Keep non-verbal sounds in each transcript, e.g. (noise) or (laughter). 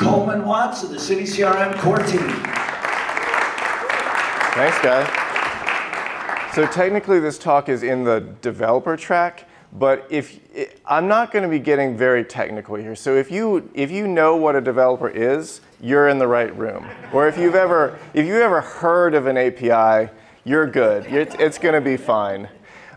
Coleman Watts of the CiviCRM core team. Thanks, guy. So technically this talk is in the developer track, but if I'm not going to be getting very technical here. So if you if you know what a developer is, you're in the right room. Or if you've ever if you ever heard of an API, you're good. It's, it's going to be fine.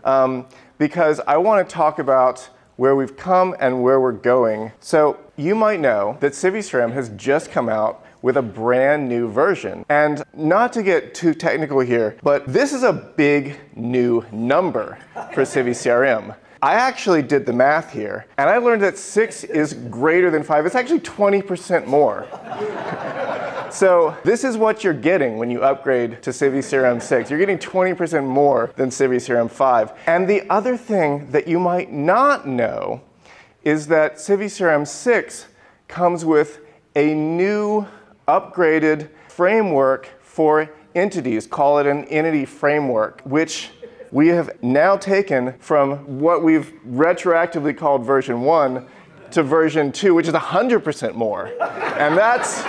Um, because I want to talk about where we've come and where we're going. So you might know that CiviCRM has just come out with a brand new version. And not to get too technical here, but this is a big new number for CiviCRM. I actually did the math here, and I learned that 6 is greater than 5. It's actually 20% more. So this is what you're getting when you upgrade to Civi CiviCRM 6. You're getting 20% more than Civi CiviCRM 5. And the other thing that you might not know is that Civi CiviCRM 6 comes with a new upgraded framework for entities. Call it an entity framework, which we have now taken from what we've retroactively called version 1 to version 2, which is 100% more. and that's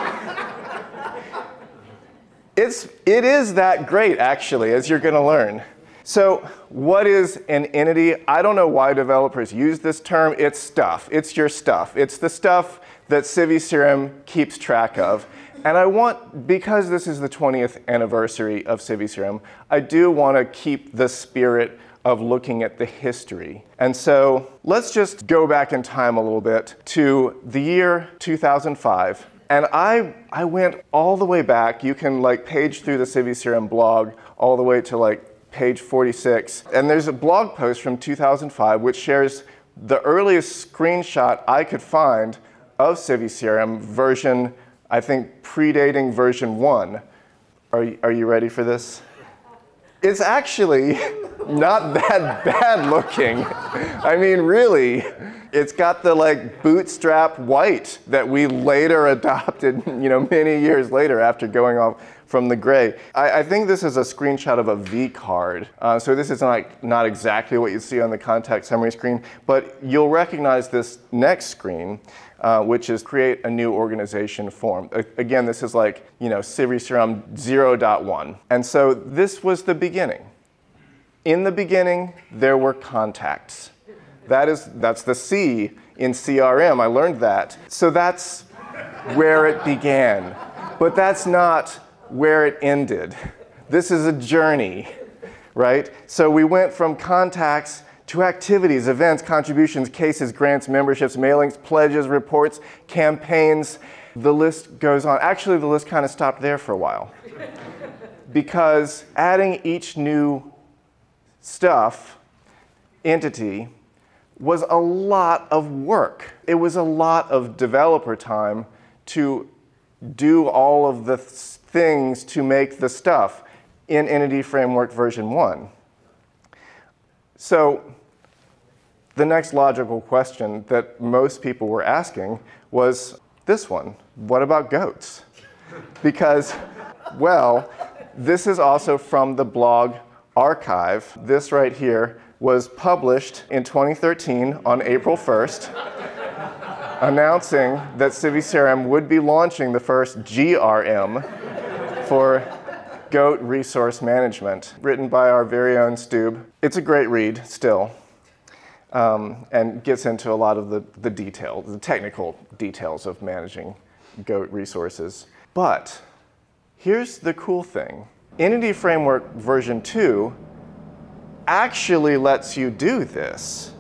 it's it is that great actually as you're going to learn. So, what is an entity? I don't know why developers use this term. It's stuff. It's your stuff. It's the stuff that CiviCRM keeps track of. And I want, because this is the 20th anniversary of CiviCRM, I do want to keep the spirit of looking at the history. And so let's just go back in time a little bit to the year 2005. And I, I went all the way back. You can like page through the CiviCRM blog all the way to like page 46. And there's a blog post from 2005 which shares the earliest screenshot I could find of CiviCRM version I think predating version one. Are, are you ready for this? It's actually not that bad looking. I mean, really, it's got the like bootstrap white that we later (laughs) adopted, you know, many years later after going off from the gray. I, I think this is a screenshot of a V card. Uh, so this is not, not exactly what you see on the contact summary screen, but you'll recognize this next screen uh, which is create a new organization form. again, this is like, you know, CiviCRM 0.1. And so this was the beginning. In the beginning, there were contacts. That is, that's the C in CRM. I learned that. So that's where it began. But that's not where it ended. This is a journey, right? So we went from contacts to activities, events, contributions, cases, grants, memberships, mailings, pledges, reports, campaigns. The list goes on. Actually, the list kind of stopped there for a while. because adding each new stuff, entity, was a lot of work. It was a lot of developer time to do all of the th things to make the stuff in Entity Framework version 1. So the next logical question that most people were asking was this one what about goats? Because, well, this is also from the blog archive. This right here was published in 2013 on April 1st, announcing that CiviCRM would be launching the first GRM for Goat Resource Management, written by our very own Stube. It's a great read still um, and gets into a lot of the, the details, the technical details of managing GOAT resources. But here's the cool thing. Entity Framework version 2 actually lets you do this.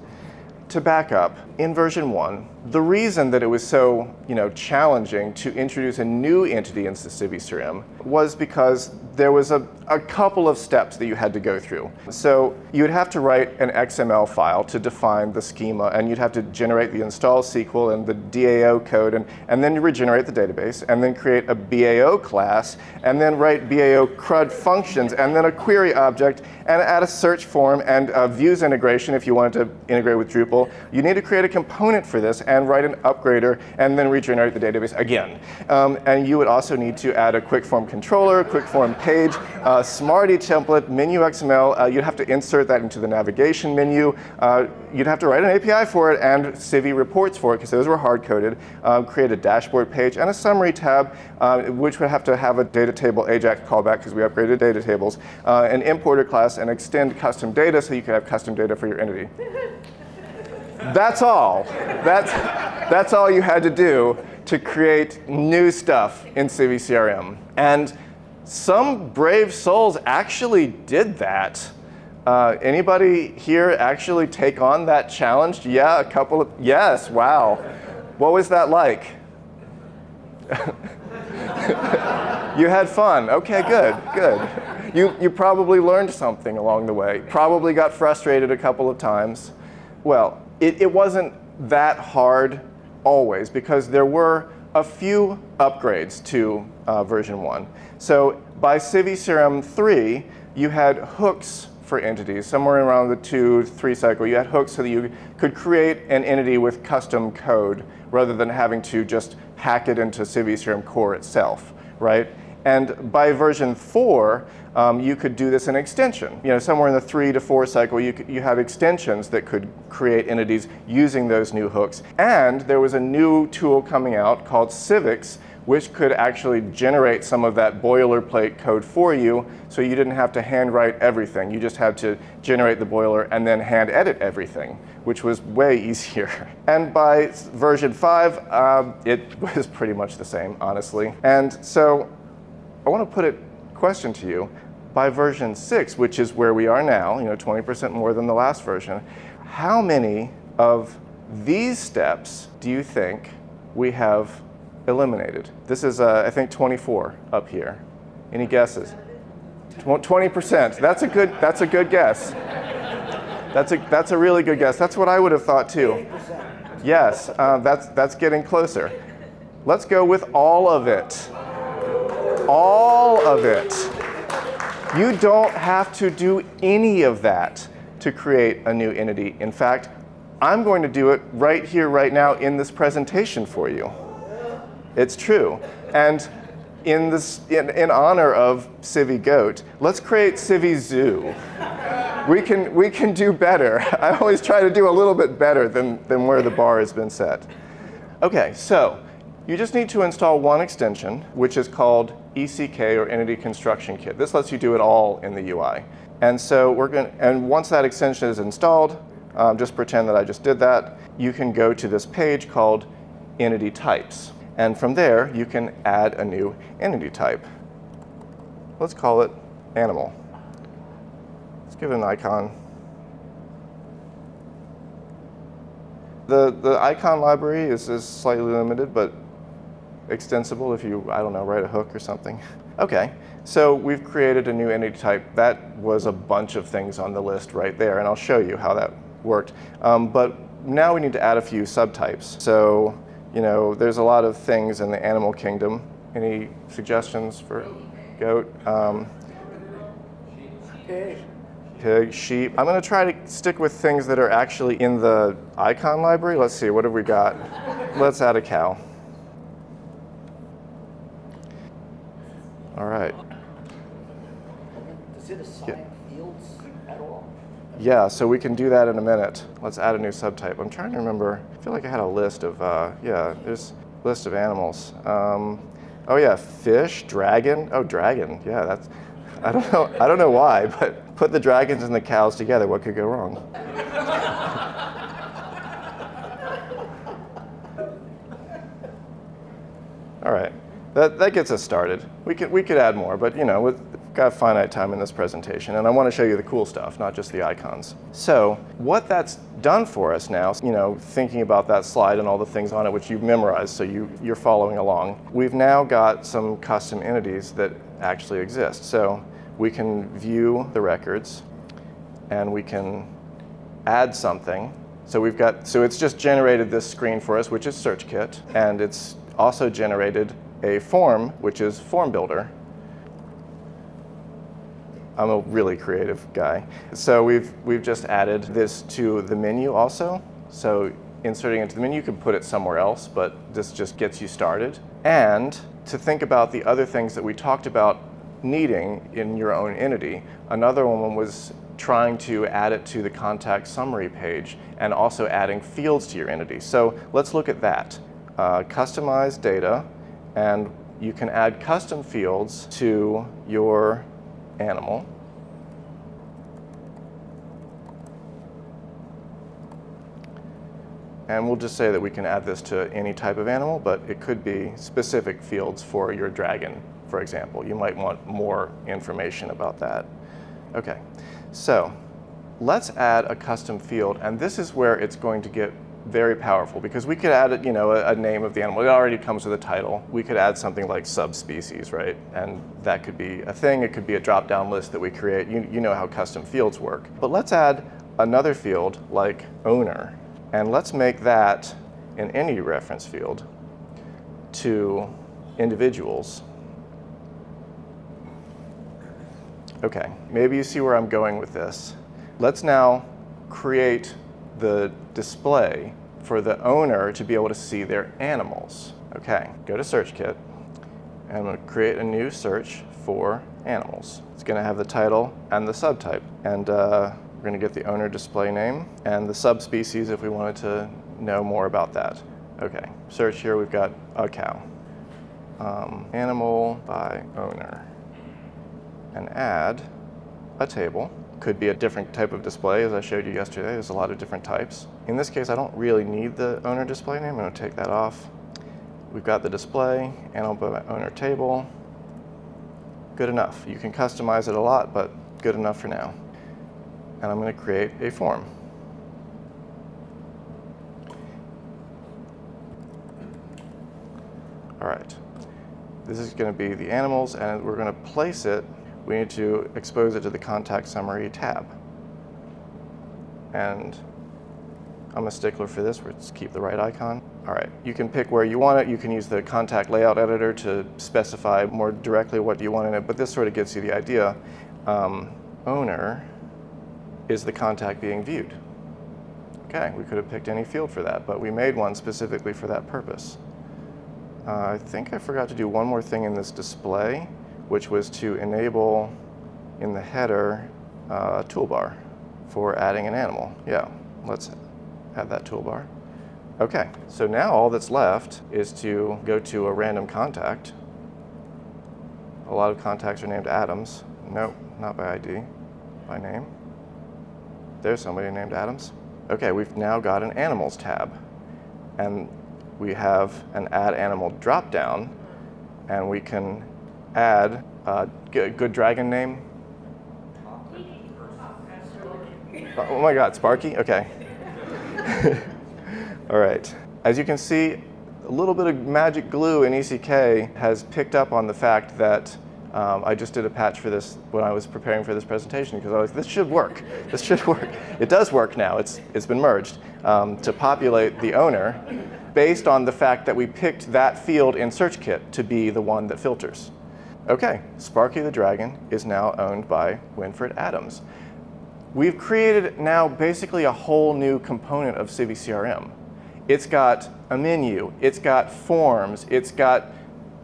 To back up, in version 1, the reason that it was so you know, challenging to introduce a new entity into CiviCRM was because there was a, a couple of steps that you had to go through. So you would have to write an XML file to define the schema, and you'd have to generate the install SQL and the DAO code, and, and then regenerate the database, and then create a BAO class, and then write BAO CRUD functions, and then a query object, and add a search form and a views integration if you wanted to integrate with Drupal. You need to create a component for this, and write an upgrader and then regenerate the database again. Um, and you would also need to add a quick form controller, quick form page, Smarty template, menu XML. Uh, you'd have to insert that into the navigation menu. Uh, you'd have to write an API for it and Civi reports for it because those were hard coded. Uh, create a dashboard page and a summary tab, uh, which would have to have a data table AJAX callback because we upgraded data tables, uh, an importer class, and extend custom data so you could have custom data for your entity. (laughs) that's all. That's, that's all you had to do to create new stuff in Civi CRM. And some brave souls actually did that. Uh, anybody here actually take on that challenge? Yeah, a couple of, yes, wow. What was that like? (laughs) you had fun. Okay, good, good. You, you probably learned something along the way. Probably got frustrated a couple of times. Well, it, it wasn't that hard always because there were a few upgrades to uh, version 1. So by Civi CRM 3, you had hooks for entities, somewhere around the two, three cycle. You had hooks so that you could create an entity with custom code rather than having to just hack it into Civi CRM core itself, right? And by version four, um, you could do this in extension. You know, somewhere in the three to four cycle, you, you had extensions that could create entities using those new hooks. And there was a new tool coming out called Civix, which could actually generate some of that boilerplate code for you so you didn't have to handwrite everything. You just had to generate the boiler and then hand edit everything, which was way (laughs) easier. And by version 5, um, it (laughs) was pretty much the same, honestly. And so I want to put a question to you. By version 6, which is where we are now, you know, 20% more than the last version, how many of these steps do you think we have eliminated. This is, uh, I think, 24 up here. Any guesses? 20%. That's a good, that's a good guess. That's a, that's a really good guess. That's what I would have thought too. Yes, uh, that's, that's getting closer. Let's go with all of it. All of it. You don't have to do any of that to create a new entity. In fact, I'm going to do it right here, right now in this presentation for you. It's true. And in, this, in, in honor of Civi Goat, let's create Civi Zoo. We can, we can do better. (laughs) I always try to do a little bit better than, than where the bar has been set. Okay, so you just need to install one extension, which is called ECK or Entity Construction Kit. This lets you do it all in the UI. And so we're going and once that extension is installed, um, just pretend that I just did that, you can go to this page called Entity Types. And from there, you can add a new entity type. Let's call it animal. Let's give it an icon. The, the icon library is, is slightly limited, but extensible if you, I don't know, write a hook or something. (laughs) Okay, so we've created a new entity type. That was a bunch of things on the list right there, and I'll show you how that worked. Um, but now we need to add a few subtypes. So you know, there's a lot of things in the animal kingdom. Any suggestions for goat? Um, pig, sheep. I'm going to try to stick with things that are actually in the icon library. Let's see, what have we got? Let's add a cow. All right. Does it assign yeah. fields at all? Yeah, so we can do that in a minute. Let's add a new subtype. I'm trying to remember, I feel like I had a list of, uh, yeah, there's a list of animals. Um, oh yeah, fish, dragon. Oh, dragon, yeah, that's, I don't know, I don't know why, but put the dragons and the cows together, what could go wrong? All right, that, that gets us started. We could, we could add more, but you know, with, got finite time in this presentation, and I want to show you the cool stuff, not just the icons. So what that's done for us now, you know, thinking about that slide and all the things on it which you've memorized so you, you're following along, we've now got some custom entities that actually exist. So we can view the records, and we can add something. So we've got, so it's just generated this screen for us, which is SearchKit, and it's also generated a form, which is Form Builder. I'm a really creative guy. So we've, we've just added this to the menu also. So inserting into the menu. You can put it somewhere else, but this just gets you started. And to think about the other things that we talked about needing in your own entity. Another one was trying to add it to the contact summary page and also adding fields to your entity. So let's look at that. Uh, customize data, and you can add custom fields to your animal. And we'll just say that we can add this to any type of animal, but it could be specific fields for your dragon, for example. You might want more information about that. Okay, so let's add a custom field, and this is where it's going to get very powerful because we could add, you know, a, a, name of the animal. It already comes with a title. We could add something like subspecies, right? And that could be a thing. It could be a drop-down list that we create. You, you know how custom fields work. But let's add another field like owner. And let's make that an entity reference field to individuals. Okay, maybe you see where I'm going with this. Let's now create the display for the owner to be able to see their animals. Okay, go to Search Kit, and I'm to create a new search for animals. It's going to have the title and the subtype. And uh, we're going to get the owner display name and the subspecies if we wanted to know more about that. Okay, search here, we've got a cow. Um, animal by owner. And add a table. Could be a different type of display as I showed you yesterday. There's a lot of different types. In this case, I don't really need the owner display name. I'm going to take that off. We've got the display, animal by owner table. Good enough. You can customize it a lot, but good enough for now and I'm going to create a form. All right, this is going to be the animals and we're going to place it, we need to expose it to the contact summary tab. And I'm a stickler for this, let's keep the right icon. All right, you can pick where you want it. You can use the contact layout editor to specify more directly what you want in it, but this sort of gives you the idea. Um, owner, is the contact being viewed? Okay, we could have picked any field for that, but we made one specifically for that purpose. Uh, I think I forgot to do one more thing in this display, which was to enable in the header uh, toolbar for adding an animal. Yeah, let's add that toolbar. Okay, so now all that's left is to go to a random contact. A lot of contacts are named Adams. Nope, not by ID, by name. There's somebody named Adams. Okay, we've now got an animals tab. And we have an add animal dropdown, and we can add a good dragon name. Oh my God, Sparky? Okay. (laughs) All right. As you can see, a little bit of magic glue in ECK has picked up on the fact that um, I just did a patch for this when I was preparing for this presentation because I was, this should work. This should (laughs) work. It does work now. It's, it's been merged um, to populate the owner based on the fact that we picked that field in SearchKit to be the one that filters. Okay, Sparky the Dragon is now owned by Winfred Adams. We've created now basically a whole new component of Civi CRM. It's got a menu, it's got forms, it's got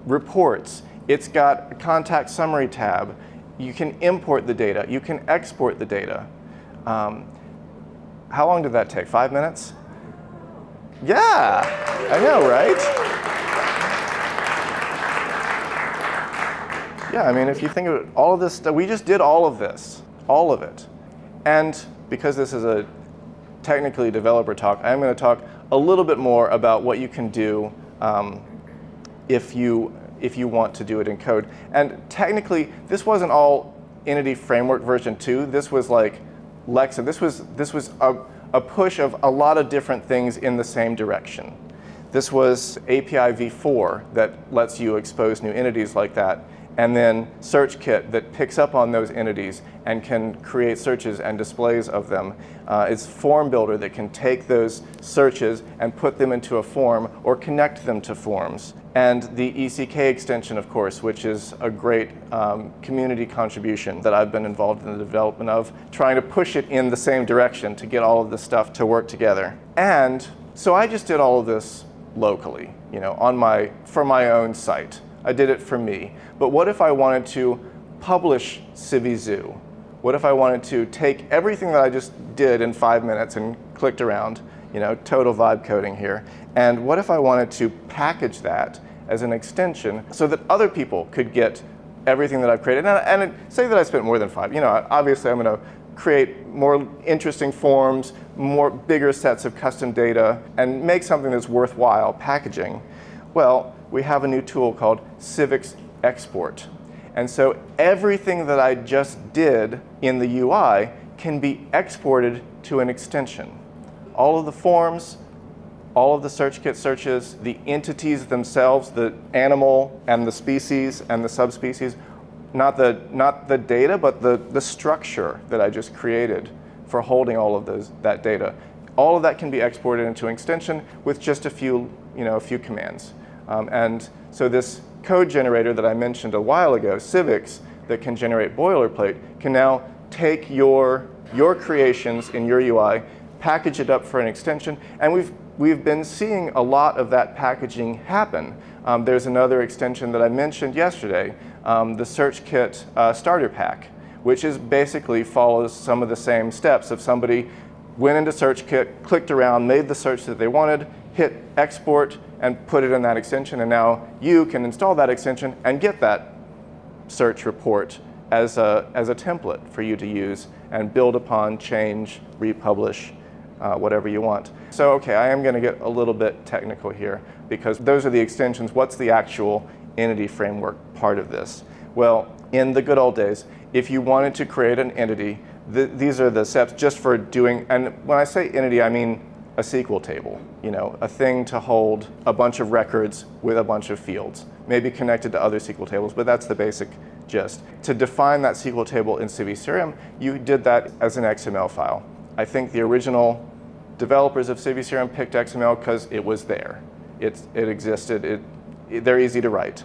reports, it's got a contact summary tab. You can import the data. You can export the data. Um, how long did that take? Five minutes? Yeah, I know, right? Yeah, I mean, if you think of it, all of this stuff, we just did all of this, all of it. And because this is a technically developer talk, I'm going to talk a little bit more about what you can do um, if you if you want to do it in code. And technically, this wasn't all Entity Framework version 2. This was like Lexa. This was, this was a, a push of a lot of different things in the same direction. This was API v4 that lets you expose new entities like that and then SearchKit that picks up on those entities and can create searches and displays of them. Uh, it's Form Builder that can take those searches and put them into a form or connect them to forms. And the ECK extension, of course, which is a great um, community contribution that I've been involved in the development of, trying to push it in the same direction to get all of this stuff to work together. And So I just did all of this locally, you know, on my, for my own site. I did it for me. But what if I wanted to publish CiviZoo? What if I wanted to take everything that I just did in five minutes and clicked around, you know, total vibe coding here, and what if I wanted to package that as an extension so that other people could get everything that I've created? And, and say that I spent more than five, you know, obviously I'm going to create more interesting forms, more bigger sets of custom data, and make something that's worthwhile packaging. Well, we have a new tool called Civix Export. And so everything that I just did in the UI can be exported to an extension. All of the forms, all of the SearchKit searches, the entities themselves, the animal and the species and the subspecies, not the, not the data, but the, the structure that I just created for holding all of those, that data. All of that can be exported into an extension with just a few, you know, a few commands. Um, and so this code generator that I mentioned a while ago, Civix, that can generate boilerplate, can now take your, your creations in your UI, package it up for an extension, and we've, we've been seeing a lot of that packaging happen. Um, there's another extension that I mentioned yesterday, um, the SearchKit uh, starter pack, which is basically follows some of the same steps. If somebody went into SearchKit, clicked around, made the search that they wanted, hit export, and put it in that extension. And now you can install that extension and get that search report as a, as a template for you to use and build upon, change, republish, uh, whatever you want. So, okay, I am going to get a little bit technical here because those are the extensions. What's the actual entity framework part of this? Well, in the good old days, if you wanted to create an entity, th these are the steps just for doing, and when I say entity, I mean a SQL table, you know, a thing to hold a bunch of records with a bunch of fields, maybe connected to other SQL tables, but that's the basic gist. To define that SQL table in CiviCRM, you did that as an XML file. I think the original developers of CiviCRM picked XML because it was there. It, it existed, it, it, they're easy to write.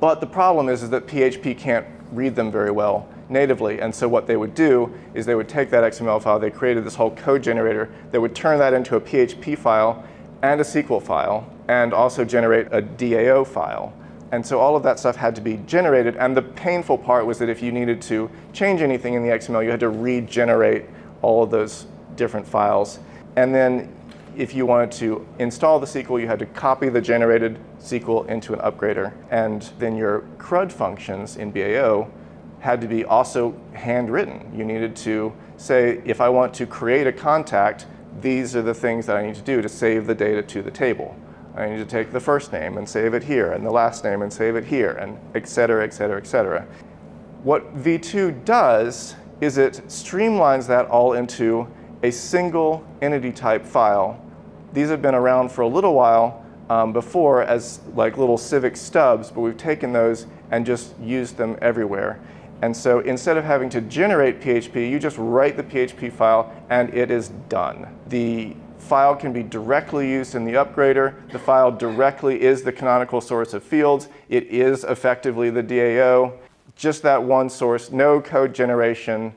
But the problem is, is that PHP can't read them very well natively. And so what they would do is they would take that XML file, they created this whole code generator that would turn that into a PHP file and a SQL file, and also generate a DAO file. And so all of that stuff had to be generated. And the painful part was that if you needed to change anything in the XML, you had to regenerate all of those different files. And then if you wanted to install the SQL, you had to copy the generated SQL into an upgrader. And then your CRUD functions in BAO had to be also handwritten. You needed to say, if I want to create a contact, these are the things that I need to do to save the data to the table. I need to take the first name and save it here, and the last name and save it here, and et cetera, et cetera, et cetera. What V2 does is it streamlines that all into a single entity type file. These have been around for a little while um, before as like little civix stubs, but we've taken those and just used them everywhere. And so instead of having to generate PHP, you just write the PHP file and it is done. The file can be directly used in the upgrader. The file directly is the canonical source of fields. It is effectively the DAO. Just that one source, no code generation,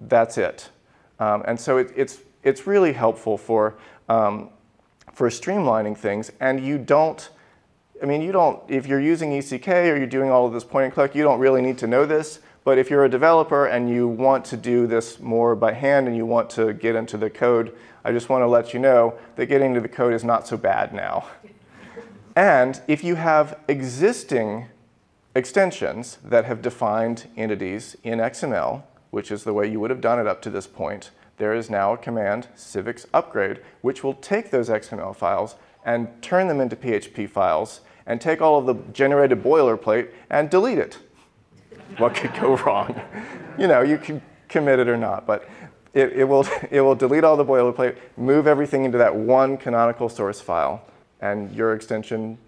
that's it. Um, and so it, it's, it's really helpful for, um, for streamlining things. And you don't, I mean, you don't, if you're using ECK or you're doing all of this point and click, you don't really need to know this. But if you're a developer and you want to do this more by hand and you want to get into the code, I just want to let you know that getting into the code is not so bad now. (laughs) and if you have existing extensions that have defined entities in XML, which is the way you would have done it up to this point, there is now a command, civix upgrade, which will take those XML files and turn them into PHP files and take all of the generated boilerplate and delete it. what could go wrong? You know, you can commit it or not, but it, it, will, (laughs) it will delete all the boilerplate, move everything into that one canonical source file, and your extension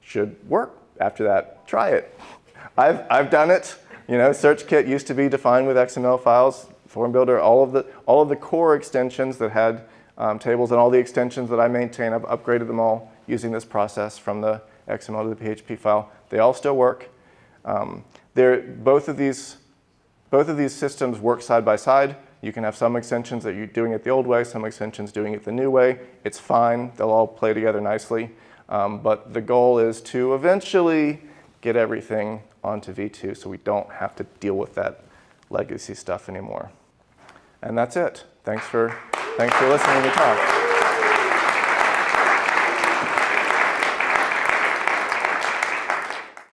should work after that. Try it. I've, I've done it. You know, SearchKit used to be defined with XML files. Form Builder, all of the, all of the core extensions that had um, tables and all the extensions that I maintain, I've upgraded them all using this process from the XML to the PHP file. They all still work. Um, both, of these, both of these systems work side by side. You can have some extensions that you're doing it the old way, some extensions doing it the new way. It's fine, they'll all play together nicely. Um, but the goal is to eventually get everything onto V2 so we don't have to deal with that legacy stuff anymore. And that's it. Thanks for, thanks for listening to me talk.